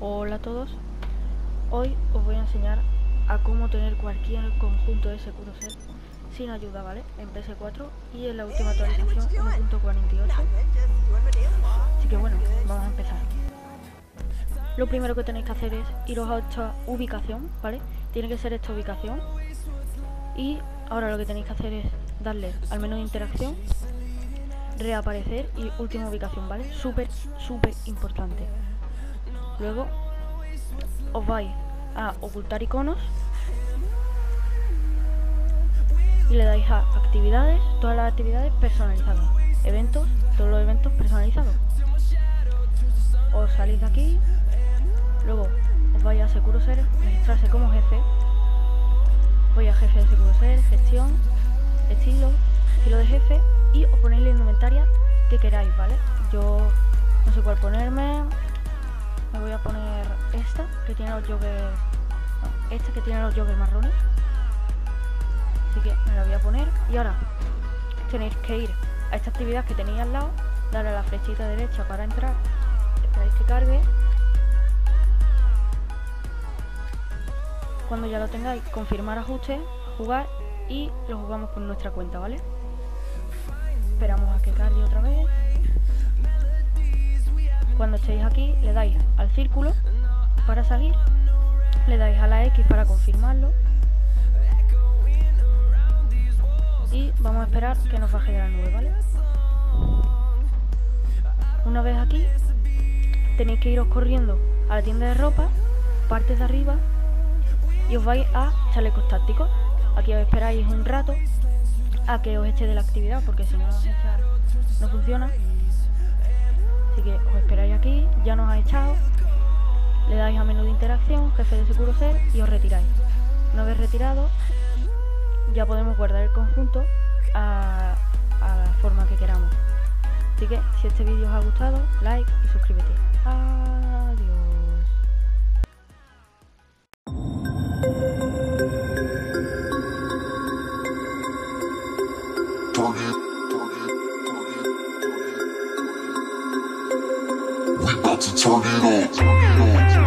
Hola a todos, hoy os voy a enseñar a cómo tener cualquier conjunto de SQL sin ayuda, ¿vale? En PS4 y en la última actualización 1.48 Así que bueno, vamos a empezar. Lo primero que tenéis que hacer es iros a esta ubicación, ¿vale? Tiene que ser esta ubicación. Y ahora lo que tenéis que hacer es darle al menú de interacción reaparecer y última ubicación, ¿vale? Súper, súper importante. Luego os vais a ocultar iconos y le dais a actividades, todas las actividades personalizadas, eventos, todos los eventos personalizados. Os salís de aquí, luego os vais a Securo Ser, registrarse como jefe, voy a jefe de Securo Ser, gestión, queráis, ¿vale? Yo no sé cuál ponerme, me voy a poner esta que tiene los joggers, esta que tiene los joggers marrones, así que me la voy a poner y ahora tenéis que ir a esta actividad que tenéis al lado, darle a la flechita derecha para entrar, esperáis que cargue. Cuando ya lo tengáis, confirmar ajuste, jugar y lo jugamos con nuestra cuenta, ¿vale? Esperamos a que cargue otra vez. Cuando estéis aquí, le dais al círculo para salir, le dais a la X para confirmarlo y vamos a esperar que nos baje de la nube, ¿vale? Una vez aquí, tenéis que iros corriendo a la tienda de ropa, parte de arriba y os vais a chalecos tácticos. Aquí os esperáis un rato a que os eche de la actividad, porque si no os echa, no funciona. Así que os esperáis aquí, ya nos ha echado, le dais a menú de interacción, jefe de seguro ser y os retiráis. Una vez retirado, ya podemos guardar el conjunto a, la forma que queramos. Así que si este vídeo os ha gustado, like y suscríbete. to turn it up.